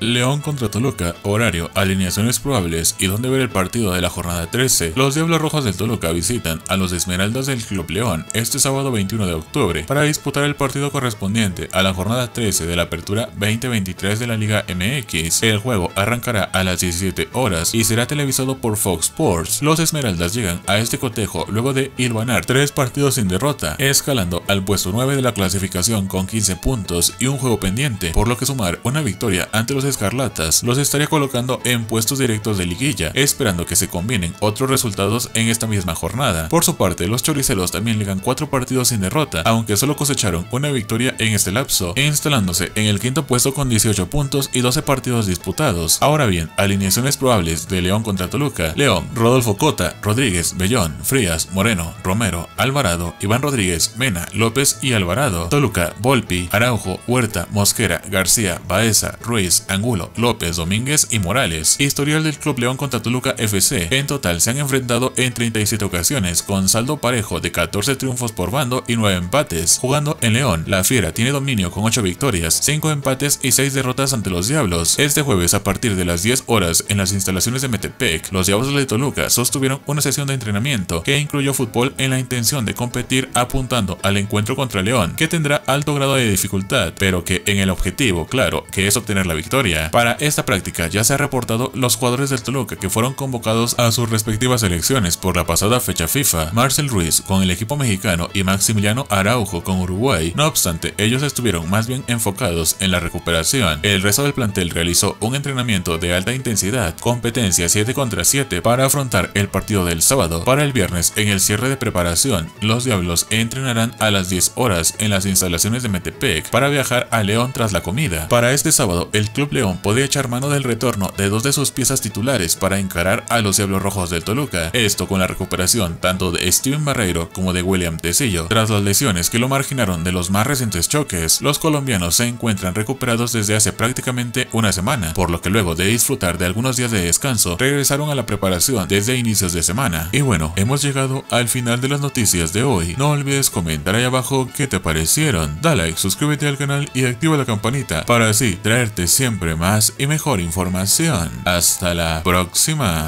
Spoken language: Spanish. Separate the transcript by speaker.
Speaker 1: León contra Toluca, horario, alineaciones probables y dónde ver el partido de la jornada 13. Los Diablos Rojos del Toluca visitan a los Esmeraldas del Club León este sábado 21 de octubre para disputar el partido correspondiente a la jornada 13 de la apertura 2023 de la Liga MX. El juego arrancará a las 17 horas y será televisado por Fox Sports. Los Esmeraldas llegan a este cotejo luego de hilvanar tres partidos sin derrota, escalando al puesto 9 de la clasificación con 15 puntos y un juego pendiente, por lo que sumar una victoria ante los escarlatas los estaría colocando en puestos directos de liguilla, esperando que se combinen otros resultados en esta misma jornada. Por su parte, los choriceros también ligan cuatro partidos sin derrota, aunque solo cosecharon una victoria en este lapso, instalándose en el quinto puesto con 18 puntos y 12 partidos disputados. Ahora bien, alineaciones probables de León contra Toluca. León, Rodolfo Cota, Rodríguez, Bellón, Frías, Moreno, Romero, Alvarado, Iván Rodríguez, Mena, López y Alvarado. Toluca, Volpi, Araujo, Huerta, Mosquera, García, Baeza, Ruiz, Angulo, López, Domínguez y Morales. Historial del Club León contra Toluca FC. En total se han enfrentado en 37 ocasiones, con saldo parejo de 14 triunfos por bando y 9 empates. Jugando en León, la Fiera tiene dominio con 8 victorias, 5 empates y 6 derrotas ante los Diablos. Este jueves a partir de las 10 horas en las instalaciones de Metepec, los Diablos de Toluca sostuvieron una sesión de entrenamiento que incluyó fútbol en la intención de competir apuntando al encuentro contra León, que tendrá alto grado de dificultad, pero que en el objetivo, claro, que es obtener la victoria, para esta práctica ya se ha reportado los jugadores del Toluca que fueron convocados a sus respectivas selecciones por la pasada fecha FIFA, Marcel Ruiz con el equipo mexicano y Maximiliano Araujo con Uruguay. No obstante, ellos estuvieron más bien enfocados en la recuperación. El resto del plantel realizó un entrenamiento de alta intensidad, competencia 7 contra 7 para afrontar el partido del sábado. Para el viernes, en el cierre de preparación, los Diablos entrenarán a las 10 horas en las instalaciones de Metepec para viajar a León tras la comida. Para este sábado, el Club León podría echar mano del retorno de dos de sus piezas titulares para encarar a los Diablos Rojos del Toluca, esto con la recuperación tanto de Steven Barreiro como de William Tecillo. Tras las lesiones que lo marginaron de los más recientes choques, los colombianos se encuentran recuperados desde hace prácticamente una semana, por lo que luego de disfrutar de algunos días de descanso, regresaron a la preparación desde inicios de semana. Y bueno, hemos llegado al final de las noticias de hoy. No olvides comentar ahí abajo qué te parecieron, da like, suscríbete al canal y activa la campanita para así traerte más y mejor información. Hasta la próxima.